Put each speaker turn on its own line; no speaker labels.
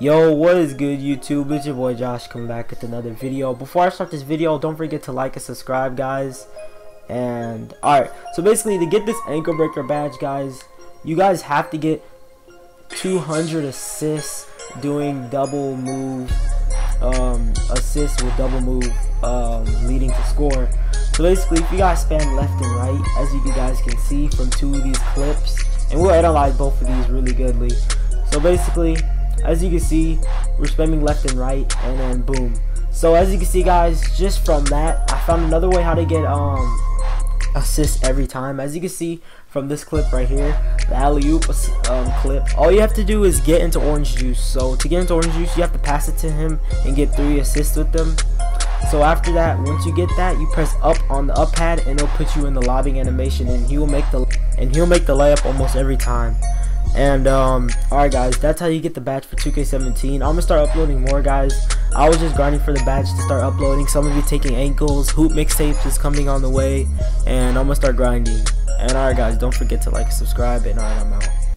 Yo, what is good YouTube? It's your boy Josh coming back with another video. Before I start this video, don't forget to like and subscribe guys. And alright, so basically to get this ankle breaker badge guys, you guys have to get 200 assists doing double move um, assists with double move um, leading to score. So basically if you guys spam left and right, as you guys can see from two of these clips, and we'll analyze both of these really goodly. So basically as you can see we're spamming left and right and then boom. So as you can see guys just from that I found another way how to get um assist every time. As you can see from this clip right here the alley-oop um, clip all you have to do is get into orange juice. So to get into orange juice you have to pass it to him and get three assists with them. So after that once you get that you press up on the up pad and it'll put you in the lobbing animation and he will make the and he'll make the layup almost every time and um, alright guys, that's how you get the badge for 2K17. I'm gonna start uploading more guys. I was just grinding for the badge to start uploading. Some of you taking ankles, hoop mixtapes is coming on the way, and I'm gonna start grinding. And alright guys, don't forget to like subscribe, and alright, I'm out.